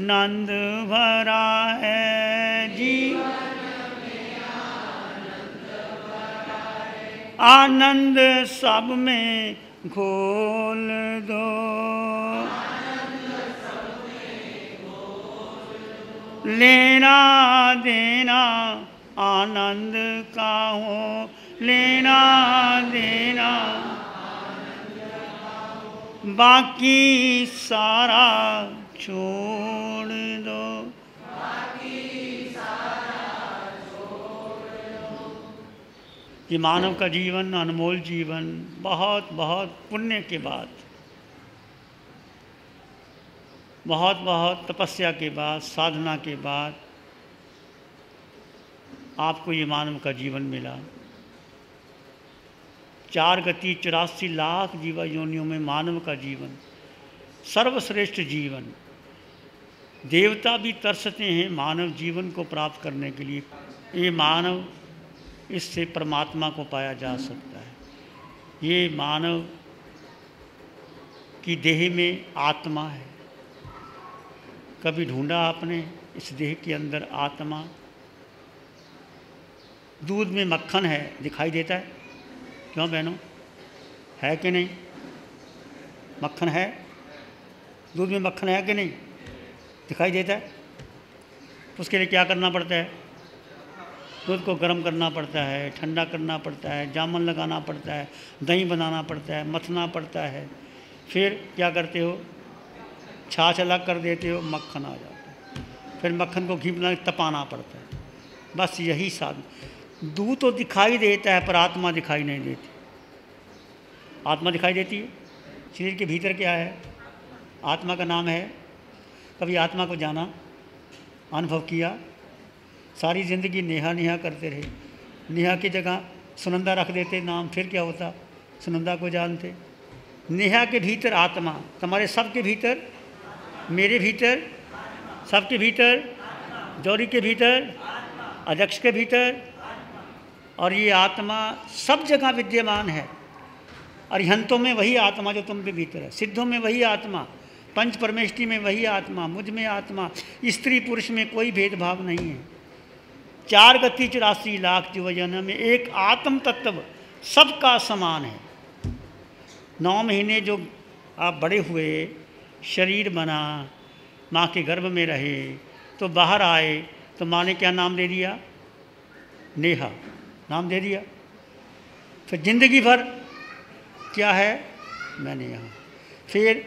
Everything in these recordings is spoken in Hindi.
आनंद भरा है जी। आनंद सब में घोल दो। लेना देना आनंद का हो। लेना देना बाकी सारा छोड़ ये मानव का जीवन, अनमोल जीवन, बहुत बहुत पुण्य के बाद, बहुत बहुत तपस्या के बाद, साधना के बाद आपको ये मानव का जीवन मिला। चार गति चौरासी लाख जीवा योनियों में मानव का जीवन, सर्वश्रेष्ठ जीवन। देवता भी तरसते हैं मानव जीवन को प्राप्त करने के लिए। ये मानव इससे परमात्मा को पाया जा सकता है। ये मानव की देह में आत्मा है। कभी ढूंढा आपने इस देह के अंदर आत्मा? दूध में मक्खन है, दिखाई देता है। क्यों बहनों? है कि नहीं? मक्खन है? दूध में मक्खन है कि नहीं? दिखाई देता है। उसके लिए क्या करना पड़ता है? दूध को गर्म करना पड़ता है, ठंडा करना पड़ता है, जामन लगाना पड़ता है, दही बनाना पड़ता है, मथना पड़ता है। फिर क्या करते हो? छाछ अलग कर देते हो, मक्खन आ जाता है। फिर मक्खन को घी बना तपाना पड़ता है। बस यही साधन। दूध तो दिखाई देता है, पर आत्मा दिखाई नहीं देती। आत्मा दिखाई देती है? शरीर के भीतर क्या है? आत्मा का नाम है। कभी आत्मा को जाना, अनुभव किया सारी ज़िंदगी नेहा नेहा करते रहे। नेहा की जगह सुनंदा रख देते, नाम फिर क्या होता? सुनंदा को जानते। नेहा के भीतर आत्मा, तुम्हारे सबके भीतर, मेरे भीतर सबके भीतर जौरी के भीतर, अध्यक्ष के भीतर, और ये आत्मा सब जगह विद्यमान है। अरिहंतों में वही आत्मा जो तुम के भीतर है। सिद्धों में वही आत्मा, पंच परमेष्टि में वही आत्मा, मुझमें आत्मा, स्त्री पुरुष में कोई भेदभाव नहीं है। चार गति चौरासी लाख जीवजन में एक आत्म तत्व सबका समान है। नौ महीने जो आप बड़े हुए, शरीर बना, माँ के गर्भ में रहे तो बाहर आए तो माँ ने क्या नाम दे दिया? नेहा। नाम दे दिया। फिर ज़िंदगी भर क्या है? मैंने यहाँ। फिर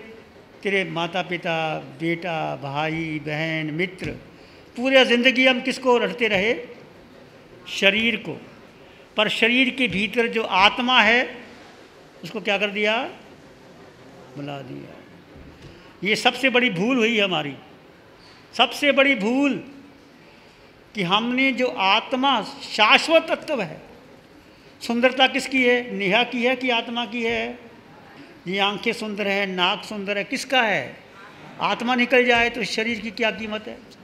तेरे माता पिता बेटा, भाई, बहन, मित्र पूरे ज़िंदगी हम किसको रटते रहे? शरीर को। पर शरीर के भीतर जो आत्मा है, उसको क्या कर दिया? बुला दिया। ये सबसे बड़ी भूल हुई हमारी। सबसे बड़ी भूल कि हमने जो आत्मा, शाश्वत तत्व है, सुंदरता किसकी है? नेहा की है कि आत्मा की है? ये आँखें सुंदर है, नाक सुंदर है, किसका है? आत्मा निकल जाए तो शरीर की क्या कीमत है?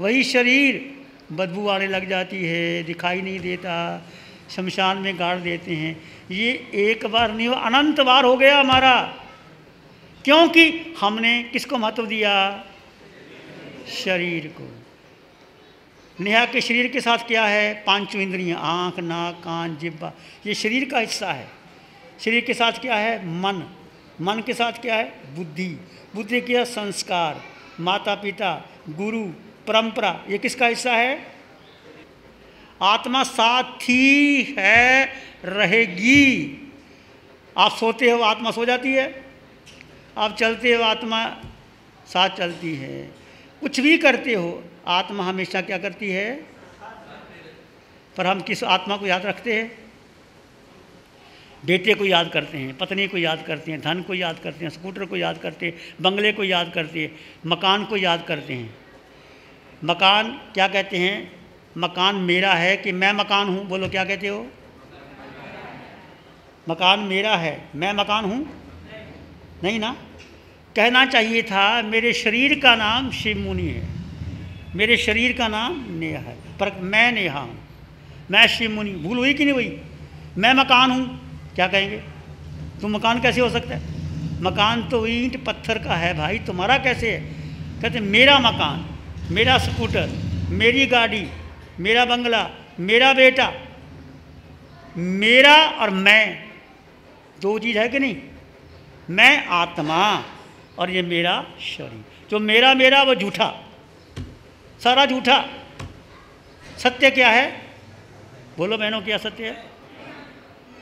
वही शरीर बदबू आने लग जाती है, दिखाई नहीं देता, शमशान में गाड़ देते हैं। ये एक बार नहीं अनंत बार हो गया हमारा। क्योंकि हमने किसको महत्व दिया? शरीर को। नेहा के शरीर के साथ क्या है? पाँचों इंद्रियाँ, आँख, नाक, कान, जिब्बा, ये शरीर का हिस्सा है। शरीर के साथ क्या है? मन। मन के साथ क्या है? बुद्धि। बुद्धि क्या? संस्कार। माता पिता गुरु परंपरा, ये किसका हिस्सा है? आत्मा साथी है, रहेगी। आप सोते हो, आत्मा सो जाती है। आप चलते हो, आत्मा साथ चलती है। कुछ भी करते हो, आत्मा हमेशा क्या करती है? पर हम किस आत्मा को याद रखते हैं? बेटे को याद करते हैं, पत्नी को याद करते हैं, धन को याद करते हैं, स्कूटर को याद करते हैं, बंगले को याद करते हैं, मकान को याद करते हैं। मकान, क्या कहते हैं? मकान मेरा है कि मैं मकान हूँ? बोलो, क्या कहते हो? मकान मेरा है, मैं मकान हूँ? नहीं ना? कहना चाहिए था, मेरे शरीर का नाम शिव मुनि है। मेरे शरीर का नाम नेहा है। पर मैं नेहा हूँ। मैं शिव मुनि। भूल हुई कि नहीं हुई मैं मकान हूँ। क्या कहेंगे? तुम मकान कैसे हो सकता है? मकान तो ईंट पत्थर का है भाई, तुम्हारा कैसे है? कहते मेरा मकान। मेरा स्कूटर, मेरी गाड़ी, मेरा बंगला, मेरा बेटा, मेरा और मैं। दो चीज़ है कि नहीं? मैं आत्मा और ये मेरा शरीर। जो मेरा मेरा, वो झूठा। सारा झूठा। सत्य क्या है? बोलो बहनों, क्या सत्य है?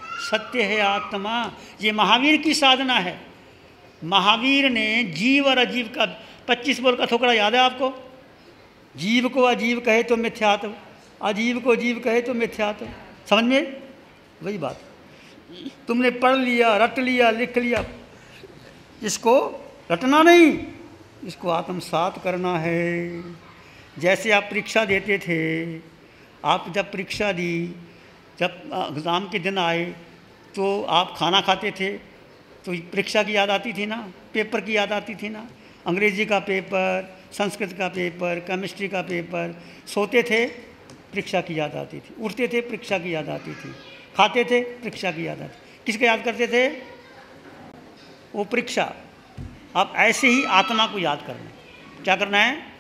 सत्य है आत्मा। ये महावीर की साधना है। महावीर ने जीव और अजीव का पच्चीस बोल का थोकड़ा याद है आपको? जीव को अजीव कहे तो मिथ्यात्व अजीव को जीव कहे तो मिथ्यात्व समझ में? वही बात। तुमने पढ़ लिया, रट लिया, लिख लिया। इसको रटना नहीं, इसको आत्मसात करना है। जैसे आप परीक्षा देते थे, आप जब परीक्षा दी, जब एग्ज़ाम के दिन आए तो आप खाना खाते थे तो परीक्षा की याद आती थी ना? पेपर की याद आती थी ना? अंग्रेज़ी का पेपर संस्कृत का पेपर केमिस्ट्री का पेपर, सोते थे, परीक्षा की याद आती थी। उठते थे, परीक्षा की याद आती थी। खाते थे, परीक्षा की याद आती किसको याद करते थे? वो परीक्षा। अब ऐसे ही आत्मा को याद करना। क्या करना है?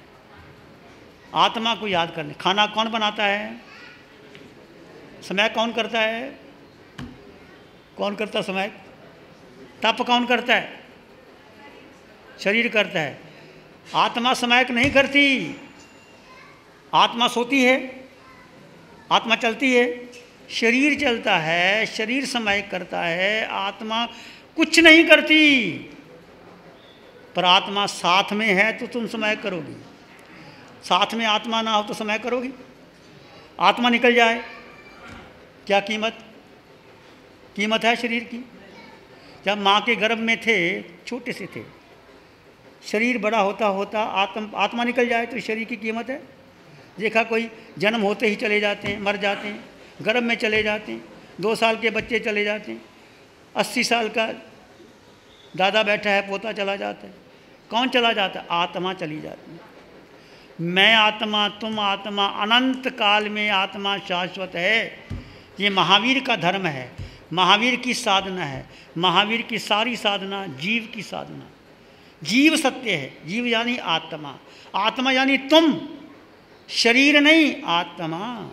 आत्मा को याद करना। खाना कौन बनाता है? समय कौन करता है? कौन करता समय? तप कौन करता है? शरीर करता है। आत्मा समय नहीं करती। आत्मा सोती है, आत्मा चलती है, शरीर चलता है, शरीर समय करता है, आत्मा कुछ नहीं करती। पर आत्मा साथ में है तो तुम समय करोगी। साथ में आत्मा ना हो तो समय करोगी। आत्मा निकल जाए, क्या कीमत? कीमत है शरीर की। जब माँ के गर्भ में थे, छोटे से थे शरीर बड़ा होता होता आत्म, आत्मा निकल जाए तो शरीर की कीमत है। देखा कोई जन्म होते ही चले जाते हैं, मर जाते हैं, गर्भ में चले जाते हैं, दो साल के बच्चे चले जाते हैं, अस्सी साल का दादा बैठा है, पोता चला जाता है। कौन चला जाता है? आत्मा चली जाती है। मैं आत्मा, तुम आत्मा, अनंत काल में आत्मा शाश्वत है। ये महावीर का धर्म है। महावीर की साधना है। महावीर की सारी साधना, जीव की साधना। जीव सत्य है, जीव यानी आत्मा। आत्मा यानी तुम, शरीर नहीं, आत्मा।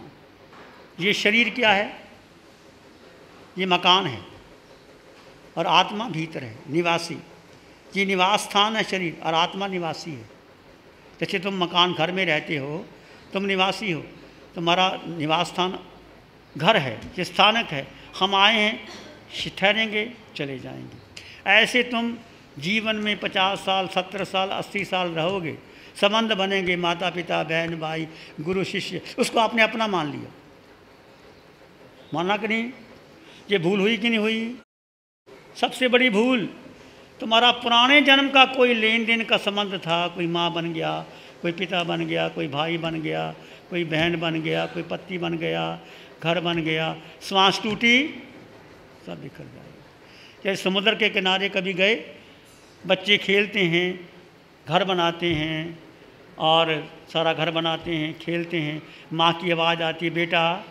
ये शरीर क्या है? ये मकान है, और आत्मा भीतर है, निवासी। ये निवास स्थान है शरीर, और आत्मा निवासी है। जैसे तुम मकान घर में रहते हो, तुम निवासी हो, तुम्हारा निवास स्थान घर है, ये स्थानक है। हम आए हैं, ठहरेंगे, चले जाएँगे। ऐसे तुम जीवन में पचास साल, सत्तर साल, अस्सी साल रहोगे, संबंध बनेंगे माता पिता बहन, भाई, गुरु, शिष्य, उसको आपने अपना मान लिया। माना कि नहीं? ये भूल हुई कि नहीं हुई? सबसे बड़ी भूल, तुम्हारा पुराने जन्म का कोई लेन देन का संबंध था, कोई माँ बन गया, कोई पिता बन गया, कोई भाई बन गया, कोई बहन बन गया, कोई पति बन गया, घर बन गया श्वास टूटी, सब बिखर जाएगा। जैसे समुद्र के किनारे कभी गए बच्चे खेलते हैं, घर बनाते हैं और सारा घर बनाते हैं, खेलते हैं। माँ की आवाज़ आती है, बेटा,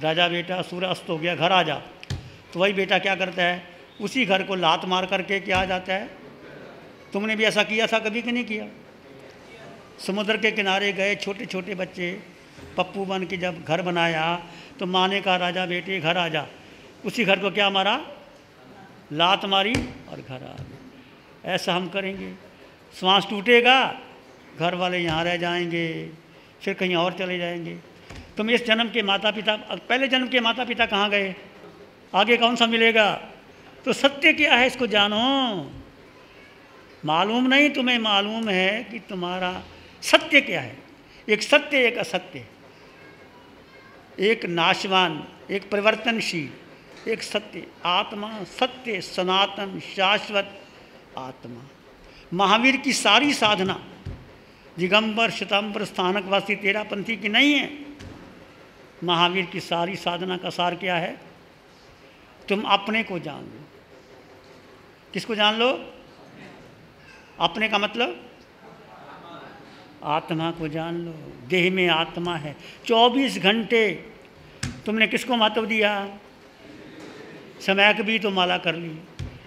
राजा बेटा सूर्य अस्त हो गया, घर आ जा। तो वही बेटा क्या करता है? उसी घर को लात मार करके क्या आ जाता है? तुमने भी ऐसा किया था, कभी कि नहीं किया? समुद्र के किनारे गए छोटे छोटे बच्चे। पप्पू बन के जब घर बनाया तो माँ ने कहा, राजा बेटे, घर आ जा। उसी घर को क्या मारा? लात मारी और घर आ गए ऐसा हम करेंगे। श्वास टूटेगा, घर वाले यहाँ रह जाएँगे, फिर कहीं और चले जाएँगे। तुम इस जन्म के माता पिता पहले जन्म के माता पिता कहाँ गए? आगे कौन सा मिलेगा? तो सत्य क्या है इसको जानो। मालूम नहीं, तुम्हें मालूम है कि तुम्हारा सत्य क्या है। एक सत्य, एक असत्य। एक नाशवान, एक परिवर्तनशील, एक सत्य। आत्मा सत्य, सनातन, शाश्वत। आत्मा। महावीर की सारी साधना, दिगंबर शताम्बर स्थानकवासी तेरा पंथी की नहीं है। महावीर की सारी साधना का सार क्या है? तुम अपने को जान लो। किसको जान लो? अपने का मतलब? आत्मा को जान लो। देह में आत्मा है। 24 घंटे तुमने किसको महत्व दिया? समय की भी तो माला कर ली,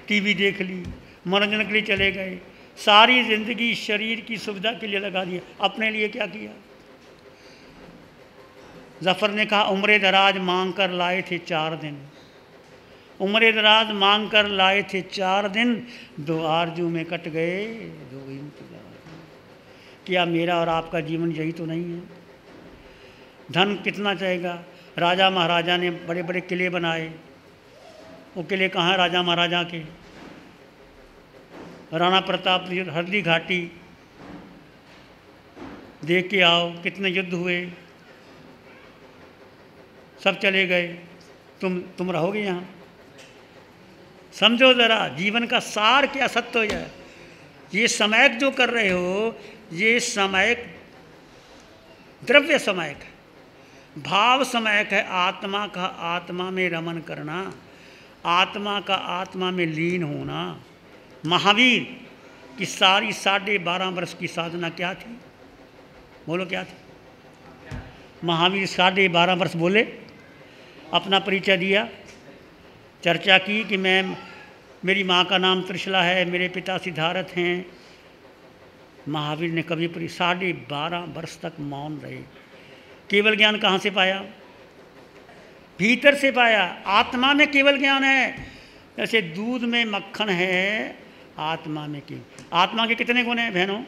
टीवी देख ली मनोरंजन के लिए चले गए। सारी ज़िंदगी शरीर की सुविधा के लिए लगा दिया। अपने लिए क्या किया? जफ़र ने कहा, उम्र दराज मांग कर लाए थे चार दिन। उम्र दराज मांग कर लाए थे चार दिन। दो आरज़ू में कट गए। दो क्या मेरा और आपका जीवन यही तो नहीं है? धन कितना चाहेगा? राजा महाराजा ने बड़े बड़े किले बनाए। वो किले कहाँ राजा महाराजा के? राणा प्रताप हरदी घाटी देख के आओ, कितने युद्ध हुए। सब चले गए। तुम तुम रहोगे यहाँ? समझो ज़रा, जीवन का सार क्या सत्य हो ये समयक जो कर रहे हो, ये समयक द्रव्य समयक है। भाव समयक है, आत्मा का आत्मा में रमन करना। आत्मा का आत्मा में लीन होना। महावीर की सारी साढ़े बारह वर्ष की साधना क्या थी? बोलो क्या थी? महावीर साढ़े बारह वर्ष बोले, अपना परिचय दिया, चर्चा की कि मैं, मेरी माँ का नाम त्रिशला है, मेरे पिता सिद्धारथ हैं। महावीर ने कभी परी, साढ़े बारह वर्ष तक मौन रहे। केवल ज्ञान कहाँ से पाया? भीतर से पाया। आत्मा में केवल ज्ञान है। जैसे दूध में मक्खन है आत्मा में की। आत्मा के कितने गुण हैं बहनों?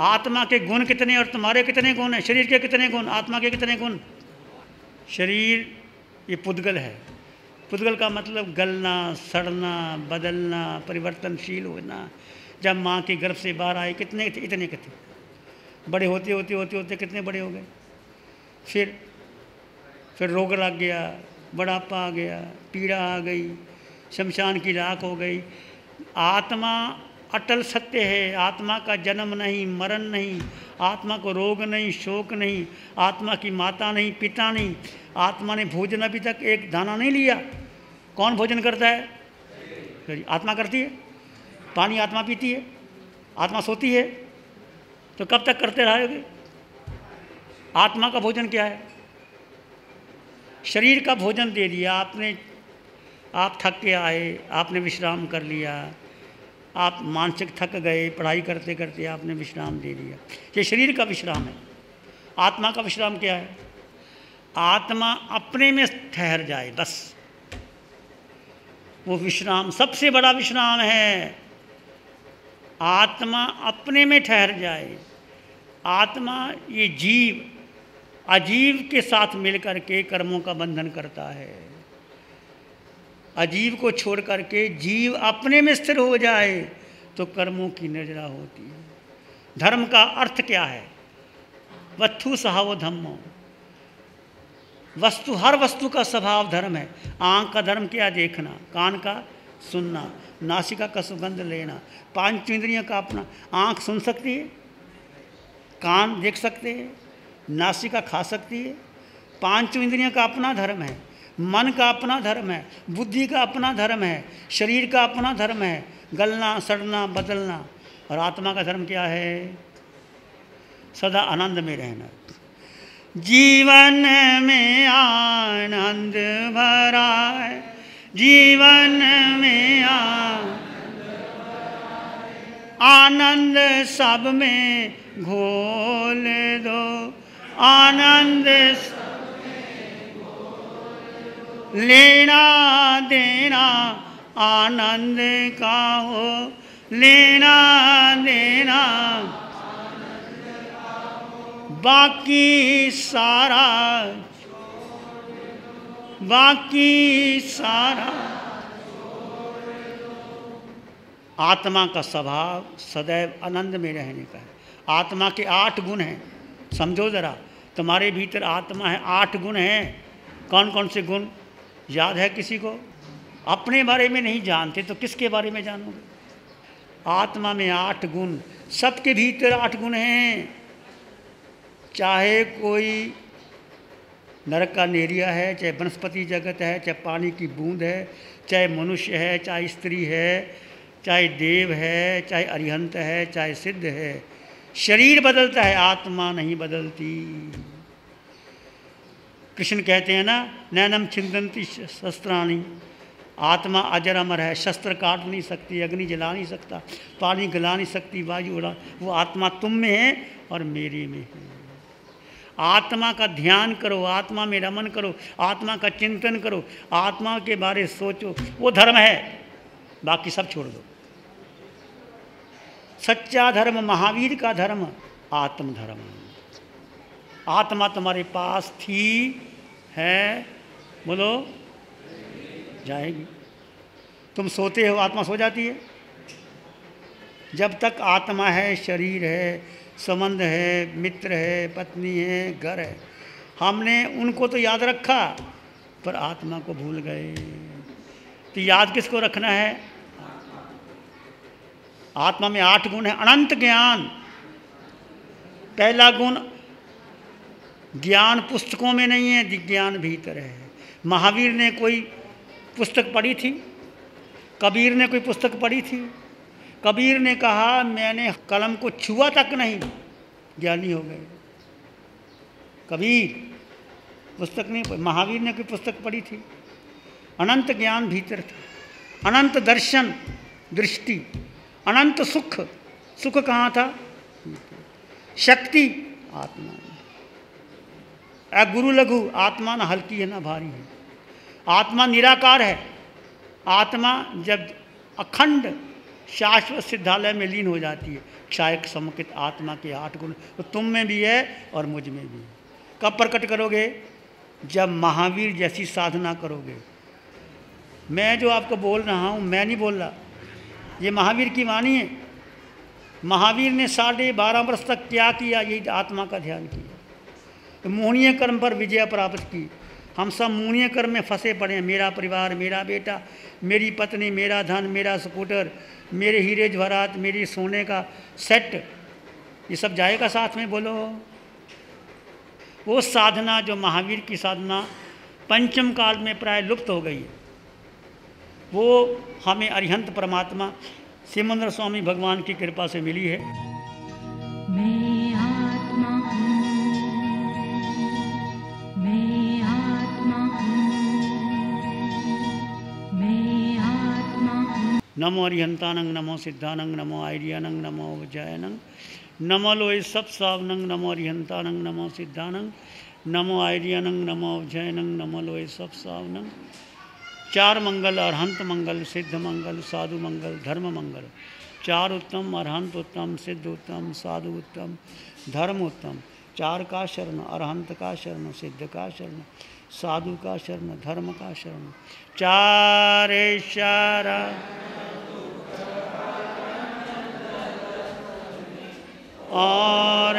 आत्मा के गुण कितने और तुम्हारे कितने गुण हैं? शरीर के कितने गुण? आत्मा के कितने गुण? शरीर, ये पुद्गल है। पुद्गल का मतलब गलना, सड़ना, बदलना, परिवर्तनशील होना। जब माँ के गर्भ से बाहर आए कितने थे? इतने के थे। बड़े होते होते होते होते कितने बड़े हो गए? फिर फिर रोग लग गया बड़ापा आ गया, पीड़ा आ गई, शमशान की राख हो गई। आत्मा अटल सत्य है। आत्मा का जन्म नहीं, मरण नहीं, आत्मा को रोग नहीं, शोक नहीं, आत्मा की माता नहीं, पिता नहीं। आत्मा ने भोजन अभी तक एक दाना नहीं लिया। कौन भोजन करता है? आत्मा करती है। पानी आत्मा पीती है। आत्मा सोती है। तो कब तक करते रहोगे? आत्मा का भोजन क्या है? शरीर का भोजन दे दिया। आपने, आप थक के आए, आपने विश्राम कर लिया। आप मानसिक थक गए, पढ़ाई करते करते आपने विश्राम दे दिया। ये शरीर का विश्राम है। आत्मा का विश्राम क्या है? आत्मा अपने में ठहर जाए, बस। वो विश्राम, सबसे बड़ा विश्राम है। आत्मा अपने में ठहर जाए। आत्मा ये जीव, अजीव के साथ मिलकर के कर्मों का बंधन करता है। अजीव को छोड़ करके जीव अपने में स्थिर हो जाए तो कर्मों की नजरा होती है। धर्म का अर्थ क्या है? वत्थु सहाव धम्मो। वस्तु, हर वस्तु का स्वभाव धर्म है। आँख का धर्म क्या देखना? कान का सुनना। नासिका का सुगंध लेना। पाँच इंद्रियों का अपना, आँख सुन सकती है? कान देख सकते हैं? नासिका खा सकती है? पाँच इंद्रियों का अपना धर्म है। मन का अपना धर्म है, बुद्धि का अपना धर्म है, शरीर का अपना धर्म है, गलना, सड़ना, बदलना। और आत्मा का धर्म क्या है? सदा आनंद में रहना। जीवन में आनंद भरा है, जीवन में आनंद सब में घोल दो, आनंद लेना देना आनंद का हो। लेना देना बाकी सारा बाकी सारा। आत्मा का स्वभाव सदैव आनंद में रहने का है। आत्मा के आठ गुण हैं। समझो ज़रा, तुम्हारे भीतर आत्मा है, आठ गुण हैं। कौन कौन से गुण? याद है किसी को? अपने बारे में नहीं जानते तो किसके बारे में जानोगे? आत्मा में आठ गुण, सबके भीतर आठ गुण हैं। चाहे कोई नरक का नेरिया है, चाहे वनस्पति जगत है, चाहे पानी की बूंद है, चाहे मनुष्य है, चाहे स्त्री है, चाहे देव है, चाहे अरिहंत है, चाहे सिद्ध है। शरीर बदलता है, आत्मा नहीं बदलती। कृष्ण कहते हैं ना नैनम छिंदंती शस्त्राणी। आत्मा अजर अमर है, शस्त्र काट नहीं सकती, अग्नि जला नहीं सकता, पानी गला नहीं सकती, वायु उड़ा, वो आत्मा तुम में है और मेरे में है। आत्मा का ध्यान करो, आत्मा में रमन करो, आत्मा का चिंतन करो, आत्मा के बारे सोचो, वो धर्म है, बाकी सब छोड़ दो। सच्चा धर्म महावीर का धर्म, आत्म धर्म। आत्मा तुम्हारे पास थी, है? बोलो। जाएगी। तुम सोते हो, आत्मा सो जाती है। जब तक आत्मा है, शरीर है, संबंध है, मित्र है, पत्नी है, घर है, हमने उनको तो याद रखा, पर आत्मा को भूल गए। तो याद किसको रखना है? आत्मा में आठ गुण है, अनंत ज्ञान। पहला गुण ज्ञान पुस्तकों में नहीं है ज्ञान भीतर है। महावीर ने कोई पुस्तक पढ़ी थी? कबीर ने कोई पुस्तक पढ़ी थी? कबीर ने कहा, मैंने कलम को छुआ तक नहीं, ज्ञानी हो गए। कबीर, पुस्तक नहीं महावीर ने कोई पुस्तक पढ़ी थी? अनंत ज्ञान भीतर था। अनंत दर्शन, दृष्टि, अनंत सुख। सुख कहाँ था? शक्ति, आत्मा। अ गुरु लघु, आत्मा ना हल्की है, ना भारी है। आत्मा निराकार है। आत्मा जब अखंड शाश्वत सिद्धालय में लीन हो जाती है, क्षायक समुकित आत्मा के आठ गुण तो तुम में भी है और मुझमें भी है। कब प्रकट करोगे? जब महावीर जैसी साधना करोगे। मैं जो आपको बोल रहा हूँ, मैं नहीं बोल रहा। ये महावीर की वाणी है। महावीर ने साढ़े बारह वर्ष तक क्या किया यही आत्मा का ध्यान किया। तो मोहनीय कर्म पर विजय प्राप्त की। हम सब मूणीय कर्म में फंसे पड़े हैं। मेरा परिवार, मेरा बेटा, मेरी पत्नी, मेरा धन, मेरा स्कूटर, मेरे हीरे जवाहरात मेरी सोने का सेट। ये सब जाएगा साथ में बोलो। वो साधना, जो महावीर की साधना, पंचम काल में प्राय लुप्त हो गई। वो हमें अरिहंत परमात्मा सिमंदर स्वामी भगवान की कृपा से मिली है। मैं नमो अरिहंतानंग नमो सिद्धानंग, नमो आर्यानंग, नमो जयनंग नमो लोय सब सावनंग, नमो अरिहंतानंग नमो सिद्धानंग, नमो आर्यानंग, नमो जयनंग नमो लोय सब सावनंग। चार मंगल, अरहंत मंगल, सिद्ध मंगल, साधु मंगल, धर्म मंगल। चार उत्तम, अरहंत उत्तम, सिद्ध उत्तम, साधु उत्तम, धर्म उत्तम। चार का शरण, अरहंत का शरण, सिद्ध का शरण, साधु का शरण, धर्म का शरण। चारे शारा Ah.